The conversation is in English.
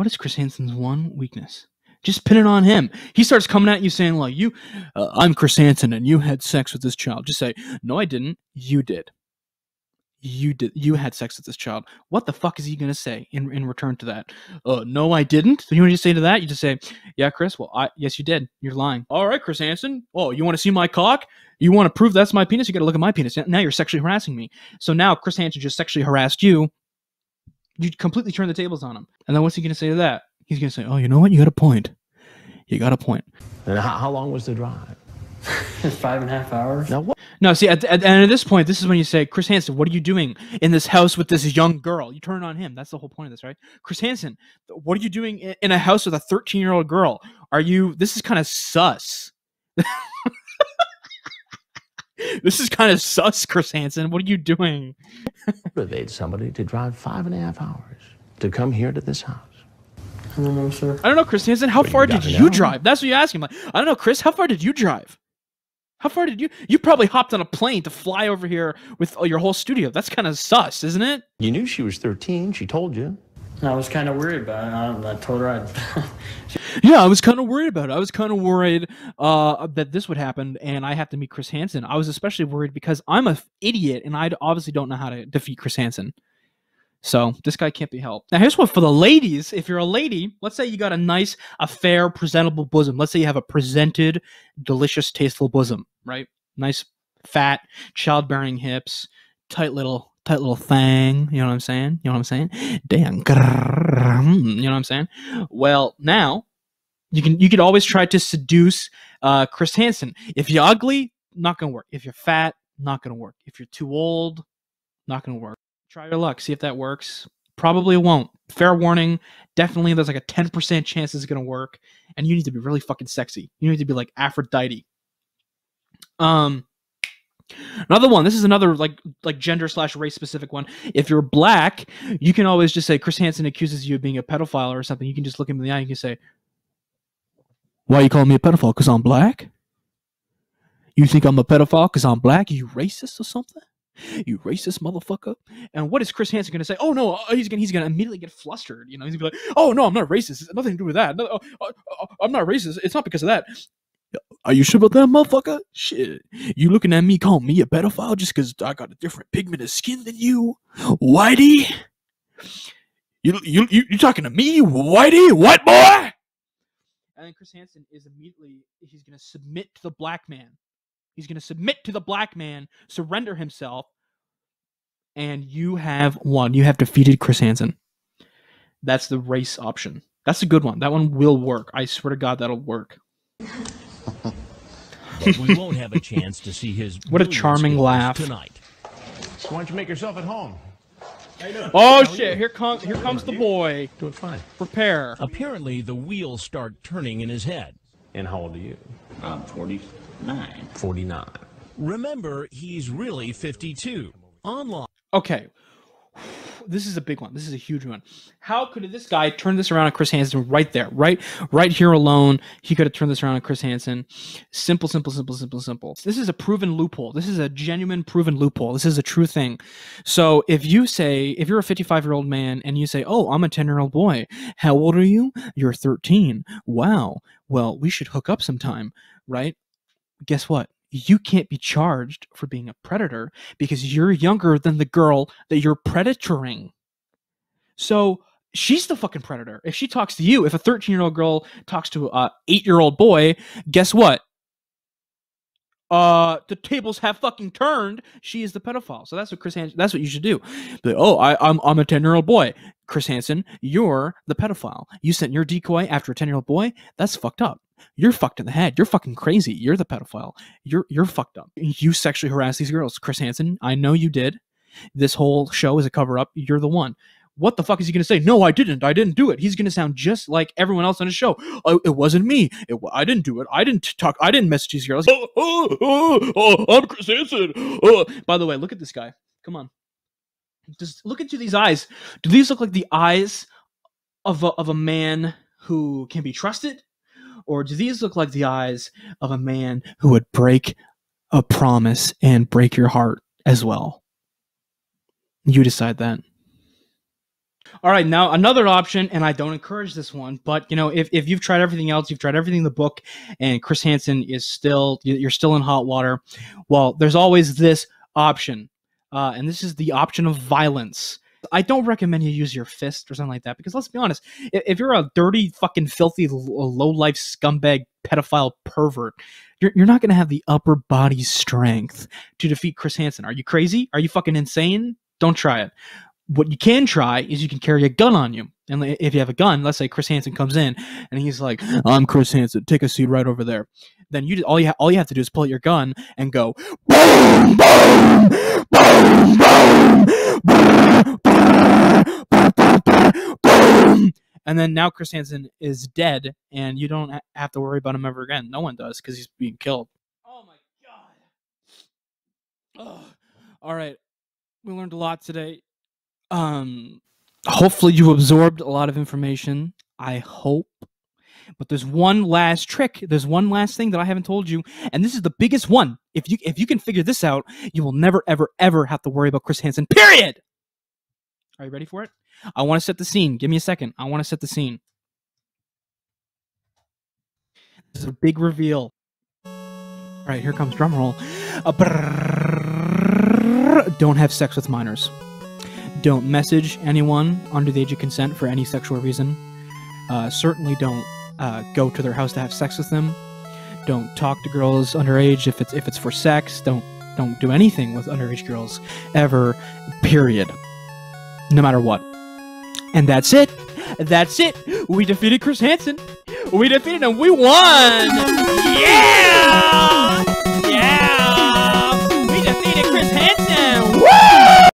What is Chris Hansen's one weakness? Just pin it on him. He starts coming at you saying like, "You, uh, I'm Chris Hansen, and you had sex with this child." Just say, "No, I didn't. You did. You did. You had sex with this child." What the fuck is he gonna say in in return to that? Uh, no, I didn't. So you want to say to that? You just say, "Yeah, Chris. Well, I yes, you did. You're lying." All right, Chris Hansen. Oh, you want to see my cock? You want to prove that's my penis? You got to look at my penis. Now you're sexually harassing me. So now Chris Hansen just sexually harassed you. You completely turn the tables on him. And then what's he gonna say to that? He's gonna say, "Oh, you know what? You got a point. You got a point." And how, how long was the drive? Five and a half hours. Now, what? No, see, at, at, and at this point, this is when you say, Chris Hansen, what are you doing in this house with this young girl? You turn it on him. That's the whole point of this, right? Chris Hansen, what are you doing in, in a house with a 13 year old girl? Are you, this is kind of sus. this is kind of sus, Chris Hansen. What are you doing? motivate somebody to drive five and a half hours to come here to this house? I don't know, sir. I don't know, Chris Hansen. How But far you did you know. drive? That's what you ask him. Like, I don't know, Chris. How far did you drive? How far did you? You probably hopped on a plane to fly over here with uh, your whole studio. That's kind of sus, isn't it? You knew she was 13. She told you. I was kind of worried about it. I, I told her I'd. Yeah, I was kind of worried about it. I was kind of worried uh, that this would happen, and I have to meet Chris Hansen. I was especially worried because I'm a f- idiot, and I obviously don't know how to defeat Chris Hansen. So this guy can't be helped. Now here's what for the ladies. If you're a lady, let's say you got a nice, a fair, presentable bosom. Let's say you have a presented, delicious, tasteful bosom, right? Nice, fat, childbearing hips, tight little, tight little thing. You know what I'm saying? You know what I'm saying? Damn. mm, You know what I'm saying? Well, now you can you could always try to seduce uh, Chris Hansen. If you're ugly, not gonna work. If you're fat, not gonna work. If you're too old, not gonna work. Try your luck, see if that works. Probably won't. Fair warning. Definitely, there's like a 10% chance it's gonna work, and you need to be really fucking sexy. You need to be like Aphrodite. Um, another one. This is another like like gender slash race specific one. If you're black, you can always just say Chris Hansen accuses you of being a pedophile or something. You can just look him in the eye. and You can say, why are you calling me a pedophile? Because I'm black? You think I'm a pedophile because I'm black? You racist or something? You racist motherfucker. And what is Chris Hansen going to say? Oh, no, uh, he's going to he's gonna immediately get flustered. You know, he's going to be like, oh, no, I'm not racist. It's nothing to do with that. No, uh, uh, I'm not racist. It's not because of that. Are you sure about that, motherfucker? Shit. You looking at me calling me a pedophile just because I got a different pigment of skin than you? Whitey? You, you, you, you talking to me, Whitey? White boy? And then Chris Hansen is immediately he's going to submit to the black man. He's going to submit to the black man, surrender himself, and you have won. You have defeated Chris Hansen. That's the race option. That's a good one. That one will work. I swear to God, that'll work. But we won't have a chance to see his What a charming laugh. tonight. So why don't you make yourself at home? Oh shit! Here comes here comes the boy. Doing fine. Prepare. Apparently, the wheels start turning in his head. And how old are you? I'm 49. 49. Remember, he's really 52. Online. Okay. This is a big one. This is a huge one. How could this guy turn this around on Chris Hansen right there, right, right here alone? He could have turned this around on Chris Hansen. Simple, simple, simple, simple, simple. This is a proven loophole. This is a genuine, proven loophole. This is a true thing. So if you say, if you're a 55 year old man and you say, "Oh, I'm a 10 year old boy," how old are you? You're 13. Wow. Well, we should hook up sometime, right? Guess what? You can't be charged for being a predator because you're younger than the girl that you're predatoring. So she's the fucking predator. If she talks to you, if a 13 year old girl talks to a 8 year old boy, guess what? Uh, the tables have fucking turned. She is the pedophile. So that's what Chris Hansen. That's what you should do. Like, oh, I, I'm I'm a 10 year old boy. Chris Hansen, you're the pedophile. You sent your decoy after a 10 year old boy. That's fucked up. You're fucked in the head. You're fucking crazy. You're the pedophile. You're you're fucked up. You sexually harass these girls, Chris Hansen. I know you did. This whole show is a cover up. You're the one. What the fuck is he going to say? No, I didn't. I didn't do it. He's going to sound just like everyone else on his show. Oh, it wasn't me. It, I didn't do it. I didn't talk. I didn't message these girls. Oh, oh, oh, oh, I'm Chris Hansen. Oh. By the way, look at this guy. Come on. Just look into these eyes. Do these look like the eyes of a, of a man who can be trusted? Or do these look like the eyes of a man who would break a promise and break your heart as well? You decide that. All right, now another option, and I don't encourage this one, but you know, if, if you've tried everything else, you've tried everything in the book, and Chris Hansen is still you- you're still in hot water. Well, there's always this option, uh, and this is the option of violence. I don't recommend you use your fist or something like that because let's be honest, if, if you're a dirty, fucking, filthy, low life scumbag, pedophile pervert, you're, you're not going to have the upper body strength to defeat Chris Hansen. Are you crazy? Are you fucking insane? Don't try it what you can try is you can carry a gun on you. And if you have a gun, let's say Chris Hansen comes in and he's like, "I'm Chris Hansen. Take a seat right over there." Then you all you ha- all you have to do is pull out your gun and go boom, boom, boom, boom, boom, boom, and then now Chris Hansen is dead, and you don't have to worry about him ever again. No one does because he's being killed. Oh my god! Ugh. All right, we learned a lot today um hopefully you absorbed a lot of information i hope but there's one last trick there's one last thing that i haven't told you and this is the biggest one if you if you can figure this out you will never ever ever have to worry about chris hansen period are you ready for it i want to set the scene give me a second i want to set the scene this is a big reveal all right here comes drum roll don't have sex with minors don't message anyone under the age of consent for any sexual reason. Uh, certainly don't uh, go to their house to have sex with them. Don't talk to girls underage if it's if it's for sex. Don't don't do anything with underage girls ever. Period. No matter what. And that's it. That's it. We defeated Chris Hansen. We defeated him. We won. Yeah. Yeah. We defeated Chris